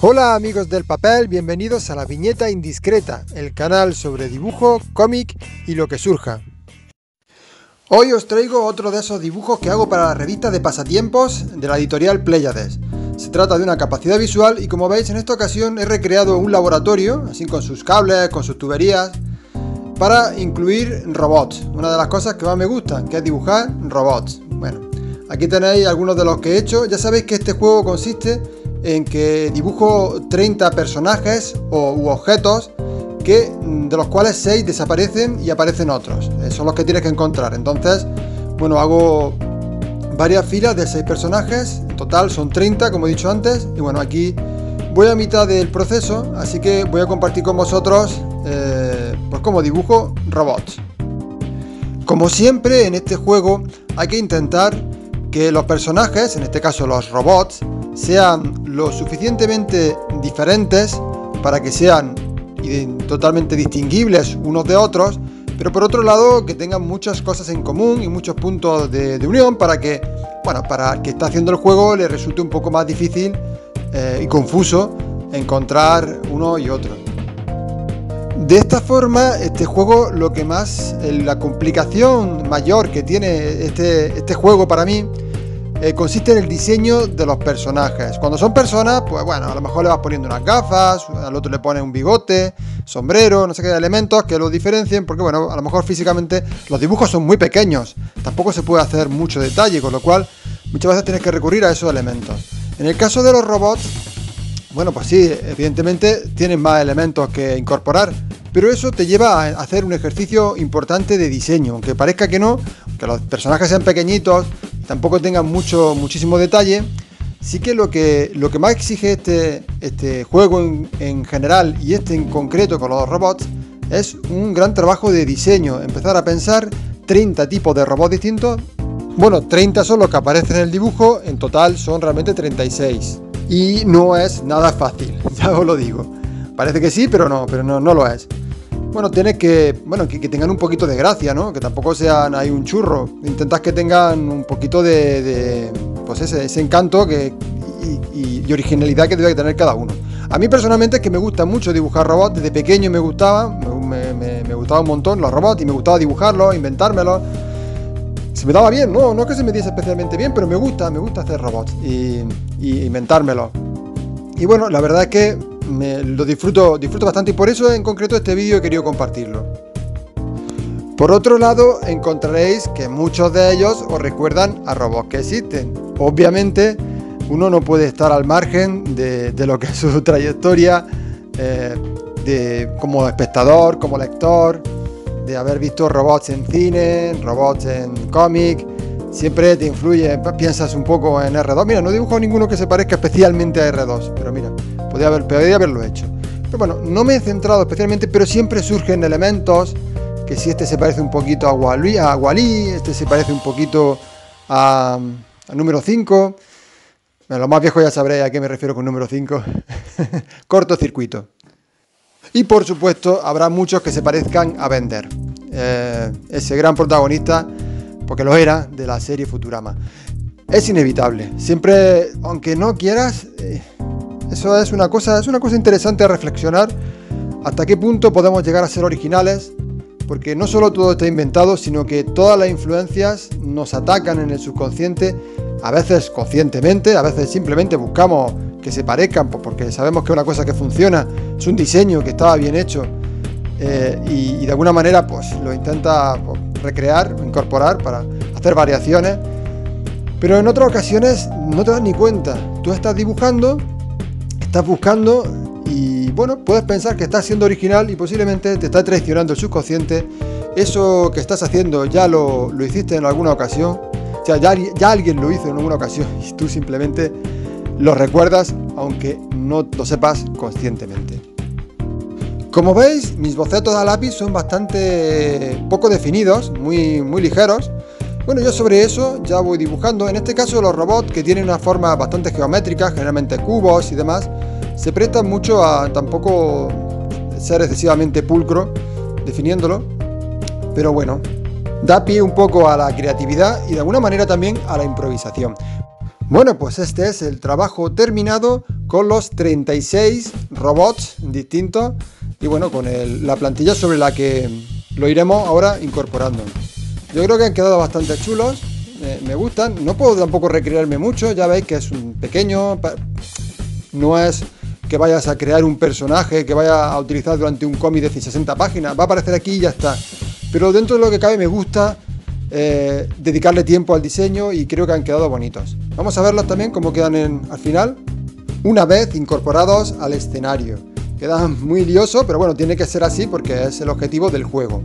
Hola amigos del papel, bienvenidos a la Viñeta Indiscreta, el canal sobre dibujo, cómic y lo que surja. Hoy os traigo otro de esos dibujos que hago para la revista de pasatiempos de la editorial Pleiades. Se trata de una capacidad visual y como veis en esta ocasión he recreado un laboratorio, así con sus cables, con sus tuberías, para incluir robots. Una de las cosas que más me gusta, que es dibujar robots. Bueno, aquí tenéis algunos de los que he hecho. Ya sabéis que este juego consiste en que dibujo 30 personajes o, u objetos que, mm, de los cuales 6 desaparecen y aparecen otros. Eh, son los que tienes que encontrar. Entonces, bueno, hago varias filas de 6 personajes. En total son 30, como he dicho antes. Y bueno, aquí voy a mitad del proceso, así que voy a compartir con vosotros eh, pues como dibujo robots. Como siempre en este juego hay que intentar que los personajes, en este caso los robots, sean lo suficientemente diferentes para que sean totalmente distinguibles unos de otros, pero por otro lado que tengan muchas cosas en común y muchos puntos de, unión para que, bueno, para el que está haciendo el juego le resulte un poco más difícil eh, y confuso encontrar uno y otro. De esta forma, este juego, lo que más, la complicación mayor que tiene este, este juego para mí, eh, consiste en el diseño de los personajes. Cuando son personas, pues bueno, a lo mejor le vas poniendo unas gafas, al otro le pones un bigote, sombrero, no sé qué elementos que lo diferencien, porque bueno, a lo mejor físicamente los dibujos son muy pequeños, tampoco se puede hacer mucho detalle, con lo cual muchas veces tienes que recurrir a esos elementos. En el caso de los robots, bueno, pues sí, evidentemente tienen más elementos que incorporar, pero eso te lleva a hacer un ejercicio importante de diseño, aunque parezca que no, que los personajes sean pequeñitos, tampoco tengan mucho, muchísimo detalle, sí que lo que, lo que más exige este, este juego en, general y este en concreto con los robots es un gran trabajo de diseño, empezar a pensar 30 tipos de robots distintos. Bueno, 30 son los que aparecen en el dibujo, en total son realmente 36. Y no es nada fácil, ya os lo digo. Parece que sí, pero no, pero no, no lo es. Bueno, tienes que, bueno, que, tengan un poquito de gracia, ¿no? Que tampoco sean ahí un churro. Intentas que tengan un poquito de, pues ese, ese encanto que, y, originalidad que debe tener cada uno. A mí personalmente es que me gusta mucho dibujar robots. Desde pequeño me gustaba, me, me, gustaba un montón los robots y me gustaba dibujarlos, inventármelos. Se me daba bien, no, no es que se me diese especialmente bien, pero me gusta, me gusta hacer robots y, y inventármelos. Y bueno, la verdad es que lo disfruto, disfruto bastante y por eso en concreto este vídeo he querido compartirlo. Por otro lado, encontraréis que muchos de ellos os recuerdan a robots que existen. Obviamente, uno no puede estar al margen de, lo que es su trayectoria eh, de, como espectador, como lector, de haber visto robots en cine, robots en cómic. Siempre te influye, piensas un poco en R2. Mira, no dibujo ninguno que se parezca especialmente a R2, pero mira, podría, haber, podría haberlo hecho. Pero bueno, no me he centrado especialmente, pero siempre surgen elementos que si este se parece un poquito a Wally, este se parece un poquito a, número 5. Bueno, los más viejos ya sabréis a qué me refiero con número 5. Cortocircuito. Y por supuesto, habrá muchos que se parezcan a Bender, eh, ese gran protagonista, porque lo era, de la serie Futurama. Es inevitable. Siempre, aunque no quieras, eh, eso es una cosa, es una cosa interesante a reflexionar. Hasta qué punto podemos llegar a ser originales, porque no solo todo está inventado, sino que todas las influencias nos atacan en el subconsciente, a veces conscientemente, a veces simplemente buscamos que se parezcan, pues porque sabemos que una cosa que funciona es un diseño que estaba bien hecho eh, y, de alguna manera pues lo intenta pues, recrear, incorporar para hacer variaciones. Pero en otras ocasiones no te das ni cuenta. Tú estás dibujando estás buscando y bueno, puedes pensar que estás siendo original y posiblemente te está traicionando el subconsciente. Eso que estás haciendo ya lo, hiciste en alguna ocasión. O sea, ya, ya alguien lo hizo en alguna ocasión y tú simplemente lo recuerdas aunque no lo sepas conscientemente. Como veis, mis bocetos a lápiz son bastante poco definidos, muy, muy ligeros. Bueno, yo sobre eso ya voy dibujando. En este caso los robots que tienen una forma bastante geométrica, generalmente cubos y demás, se prestan mucho a tampoco ser excesivamente pulcro definiéndolo. Pero bueno, da pie un poco a la creatividad y de alguna manera también a la improvisación. Bueno, pues este es el trabajo terminado con los 36 robots distintos y bueno, con la plantilla sobre la que lo iremos ahora incorporando. Yo creo que han quedado bastante chulos, me gustan, no puedo tampoco recrearme mucho, ya veis que es un pequeño, no es que vayas a crear un personaje que vaya a utilizar durante un cómic de 60 páginas, va a aparecer aquí y ya está. Pero dentro de lo que cabe me gusta eh, dedicarle tiempo al diseño y creo que han quedado bonitos. Vamos a verlos también cómo quedan en, al final, una vez incorporados al escenario. Quedan muy lioso, pero bueno, tiene que ser así porque es el objetivo del juego.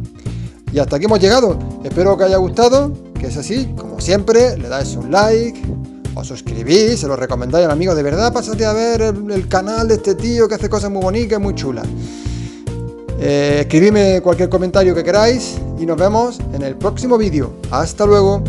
Y hasta aquí hemos llegado. Espero que haya gustado, que es así, como siempre, le dais un like, os suscribís, se lo recomendáis al amigo. De verdad, pásate a ver el, canal de este tío que hace cosas muy bonitas, muy chulas. Eh, escribidme cualquier comentario que queráis y nos vemos en el próximo vídeo. Hasta luego.